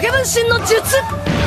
影分身の術。